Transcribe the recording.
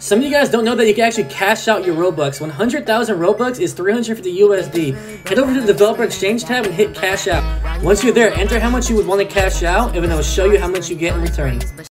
Some of you guys don't know that you can actually cash out your Robux. 100,000 Robux is 350 USD. Head over to the developer exchange tab and hit cash out. Once you're there, enter how much you would want to cash out and it'll show you how much you get in return.